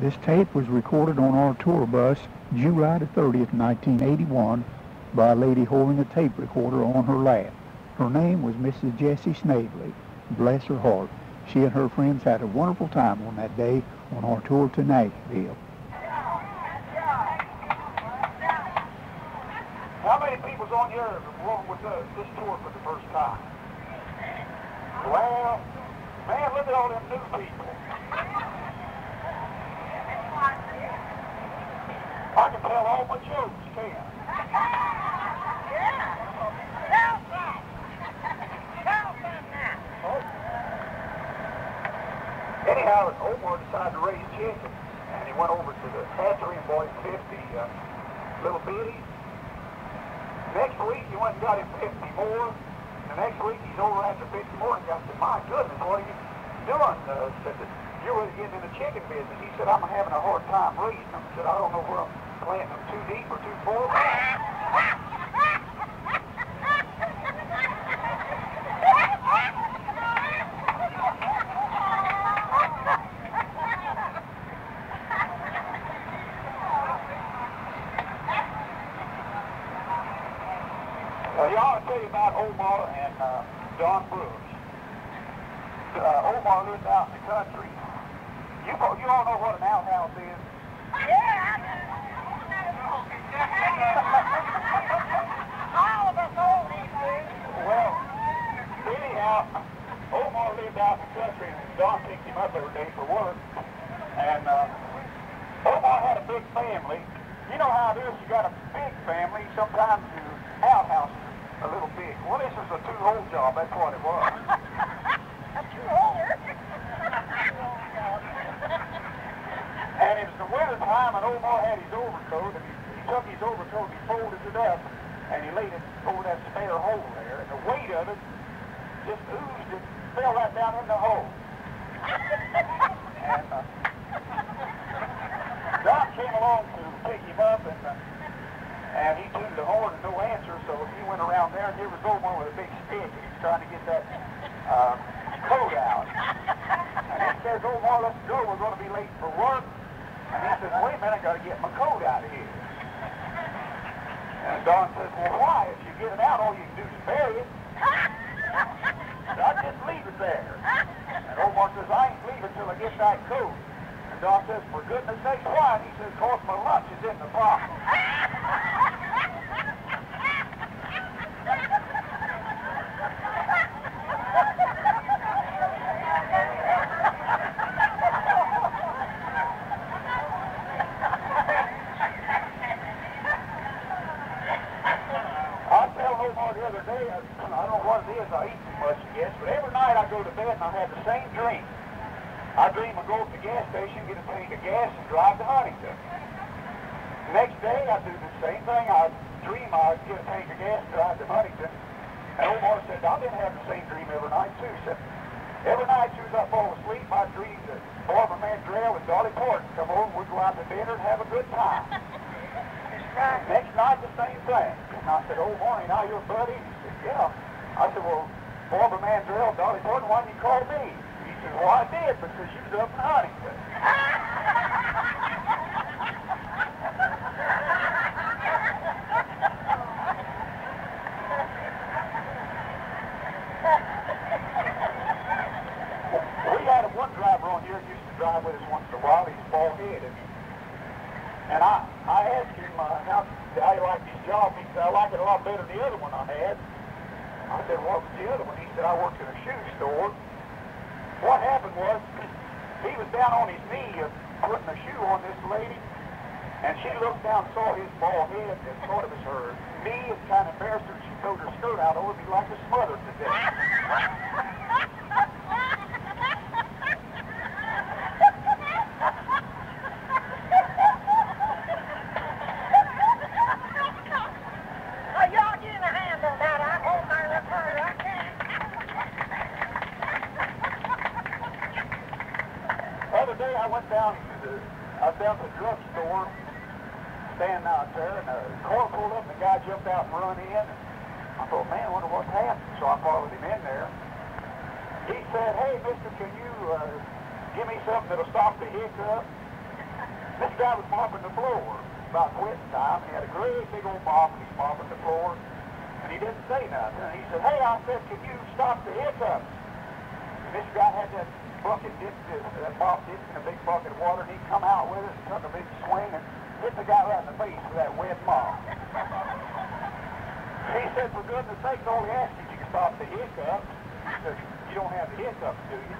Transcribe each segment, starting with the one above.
This tape was recorded on our tour bus July the 30th, 1981 by a lady holding a tape recorder on her lap. Her name was Mrs. Jessie Snavely. Bless her heart. She and her friends had a wonderful time on that day on our tour to Nashville. How many people's on here with uh, this tour for the first time? Well, man, look at all them new people. Can tell all my jokes, can Anyhow, Omar decided to raise chickens, and he went over to the hatchery and bought him 50 uh, little bitties. Next week, he went and got him 50 more. The next week, he's over after 50 more, and I said, my goodness, what are you doing? Uh, said, you're really getting in the chicken business. He said, I'm having a hard time raising them. He said, I don't know where I'm them too deep or too far. Well, you ought to tell you about Omar and uh, Don Brooks. Uh, Omar lived out in the country. You, you all know what an outhouse is? Well, anyhow, Omar lived out in the country, and Don picked him up for work. And had a big family. You know how it is, you got a big family, sometimes your outhouse a little big. Well, this is a two-hole job, that's what it was. And it was the winter time, and Omar had his overcoat, and he took his overcoat, he folded it up, and he laid it over that spare hole there, and the weight of it just oozed and fell right down in the hole. And uh, Don came along to pick him up, and uh, and he tuned the horn and no answer, so he went around there, and here was Omar with a big stick, and he's trying to get that uh, coat out. And he says, Omar, let's go, we're going to be late for work. And he says, wait a minute, I got to get my coat out of here. And Don says, well, why? If you get it out, all you can do is bury it. So I just leave it there. And Omar says, I ain't leaving till I get that coat. And Goodness sakes, why? And he says, cause my lunch is in the box. I was telling the other day, I, I don't know what it is, I eat too much, I guess, but every night I go to bed and I have the same dream. I dream I go up to the gas station, get a tank of gas, and drive to Huntington. Next day I do the same thing. I dream I get a tank of gas, drive to Huntington. And Omar said, I've been having the same dream every night too. He said, every night as soon as I fall asleep, I dream that Barbara Mandrell and Dolly Parton come over we go out to dinner and have a good time. Next night, the same thing. And I said, oh, morning, now your buddy? He said, yeah. I said, well, Barbara Mandrell, Dolly Parton, why didn't you call me? Well, I did because you was up in Huntington. We had a one driver on here used to drive with us once in a while. He's bald-headed. And I, I asked him, uh, how, how you like this job? He said, I like it a lot better than the other one I had. I said, what was the other one? He said, I worked in a shoe store. What happened was, he was down on his knee uh, putting a shoe on this lady, and she looked down saw his bald head and thought it was her knee and kind of embarrassed her. She pulled her skirt out over me like a smothered to death. The other day I went down to the, I was down to the drugstore, standing out there, and a car pulled up, and the guy jumped out and run in. And I wonder what's happened. So I followed him in there. He said, hey, mister, can you uh, give me something that'll stop the hiccup? This guy was mopping the floor about quitting time. He had a great big old mop and he's mopping the floor. And he didn't say nothing. And he said, hey, I said, can you stop the hiccups? And this guy had that bucket dipped, that mop dipped in a big bucket of water, and he come out with it and took a big swing and hit the guy right in the face with that wet mop. Said, for goodness sake, all he asked you stop the hiccups. Said, you don't have the hiccups, do you?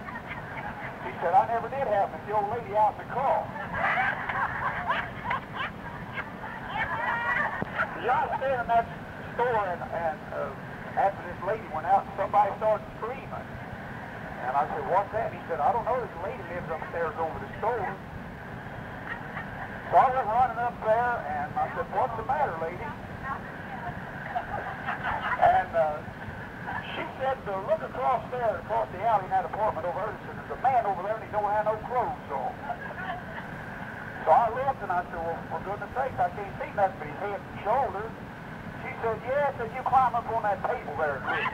He said, I never did have them. The old lady out in the car. Yeah, I was there in that store, and, and uh, after this lady went out, somebody started screaming. And I said, what's that? He said, I don't know. This lady lives upstairs over the store. So I went running up there, and I said, what's the matter, lady? And uh, she said, to look across there, across the alley in that apartment over there. She said, there's a man over there, and he don't have no clothes on. So I looked, and I said, well, for goodness sake, I can't see nothing but his head and shoulders. She said, yes, and you climb up on that table there and.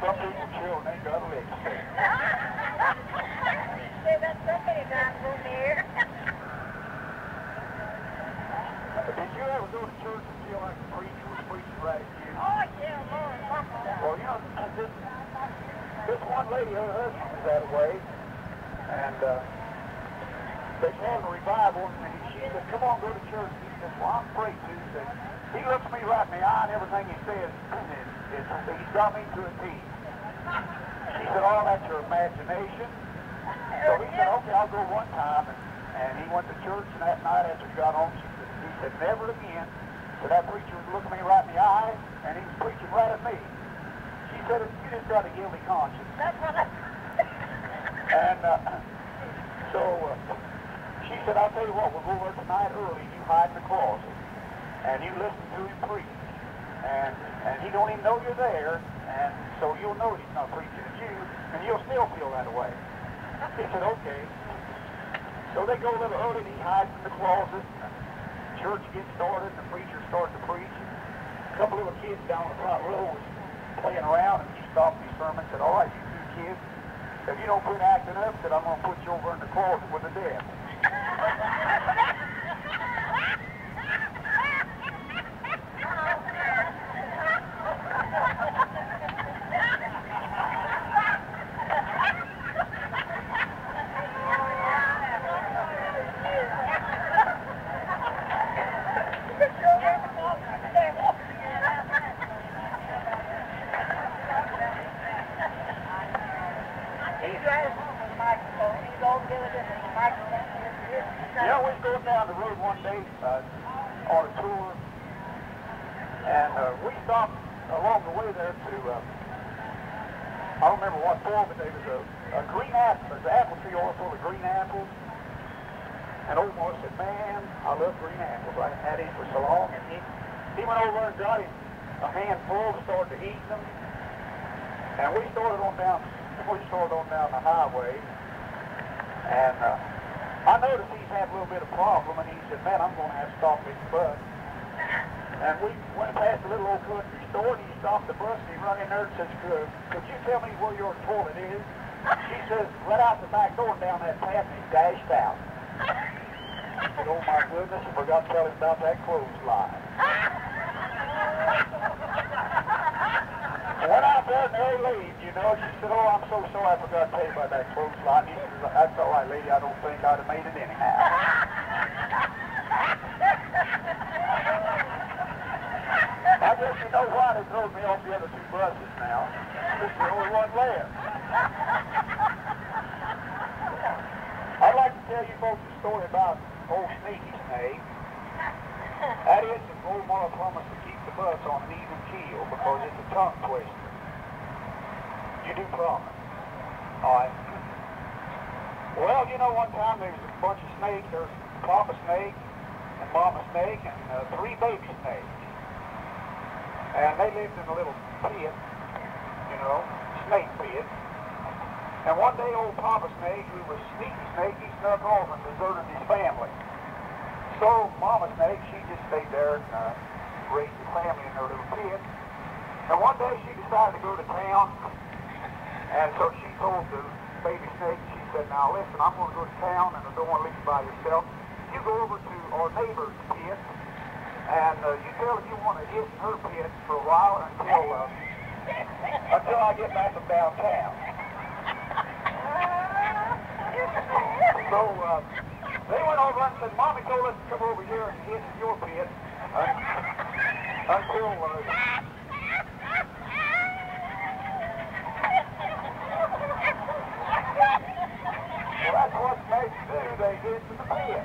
Some people children ain't got a leg to stand. Say that so many times on there. Did you ever go to church and feel like the preacher was preaching right at you? Oh, yeah, Lord, fuck that. Well, you know, this, this one lady, her husband was that way, and uh, they had a revival, and she said, come on, go to church. He said, well, I'm afraid to. He looks me right in the eye, and everything he says, is, is, he's got me to a T. He said, oh, that's your imagination. So he said, okay, I'll go one time. And, and he went to church, and that night after he got home, she said, he said, never again. So that preacher was looking me right in the eye, and he was preaching right at me. She said, you just got a guilty conscience. That's what I... And uh, so uh, she said, I'll tell you what, we'll go over tonight early. You hide in the closet. And you listen to him preach. And, and he don't even know you're there. And so you'll know he's not preaching at you. And you'll still feel that way. He said, okay. So they go a little early and he hides in the closet. Church gets started. The preacher starts to preach. A couple little kids down the front row was playing around. And he stopped his sermon and said, all right, you two kids, if you don't quit acting up, said I'm going to put you over in the closet with the dead. drives the microphone. Know, we going down the road one day uh, on a tour, and uh, we stopped along the way there to, uh, I don't remember what for, but there was a, a green apple, there's an apple tree all full of green apples. And old Morris said, man, I love green apples. I had him for so long. And he, he went over and got him a handful, and started to eat them. And we started on down, we started on down the highway. And uh, I noticed he's had a little bit of problem, and he said, man, I'm going to have to stop this bus. And we went past a little old country store, and he stopped the bus, and he run in there and says, could, could you tell me where your toilet is? She says, let out the back door down that path, and he dashed out. I said, oh my goodness, I forgot to tell him about that clothesline. Out there and they leave, you know. She said, oh, I'm so sorry I forgot to tell you about that clothesline. He said, that's all right, lady. I don't think I'd have made it anyhow. I guess you know why they throwed me off the other two buses now. This is the only one left. I'd like to tell you folks a story about old Sneaky Snake. That is, if old Mara promised to keep the bus on an even keel because it's a tongue twister. You do promise. All right. Well, you know, one time there was a bunch of snakes. There was Papa Snake and Mama Snake and uh, three baby snakes. And they lived in a little pit, you know, snake pit. And one day old Papa Snake, who was sneaky snake, he snuck off and deserted his family. So Mama Snake, she just stayed there and uh, raised the family in her little pit. And one day she decided to go to town. And so she told the baby snake, she said, now listen, I'm going to go to town and I don't want to leave you by yourself. You go over to our neighbor's pit and uh, you tell her you want to hit her pit for a while until, uh, until I get back from downtown. So uh, they went over and said, Mommy told us to come over here and hit your pit un- until uh, Well, that's what snakes do. They get to the pit.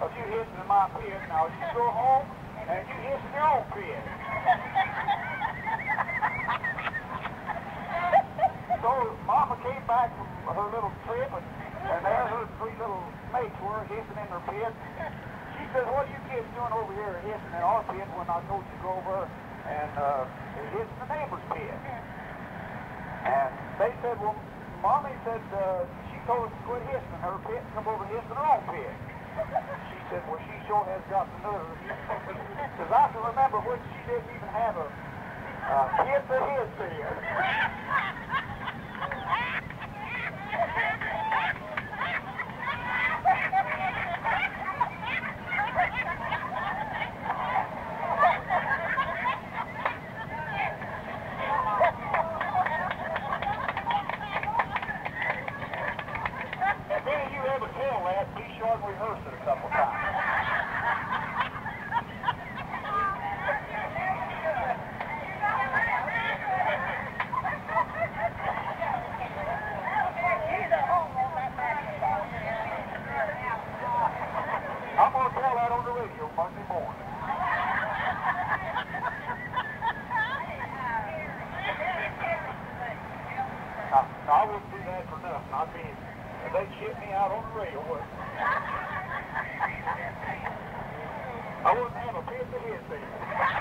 of you hissing in my pit. Now, you go home and you hiss in your own pit. So Mama came back from her little trip, and, and there her three little mates were hissing in their pit. She said, what are you kids doing over here hissing in our pit when I told you to go over and uh, hiss in the neighbor's pit? And they said, well, Mommy said uh, she told us to quit hissing in her pit and come over and hiss in her own pit. She said, well, she sure has got the nerve. Because I can remember when she didn't even have a uh, to hiss in. If any of you ever tell that, be sure and rehearse it a couple times. I'm going to tell that on the radio Monday morning. Now, now, I wouldn't do that for nothing. I'd be, if they'd ship me out on the they? I wouldn't have a pit to hit there.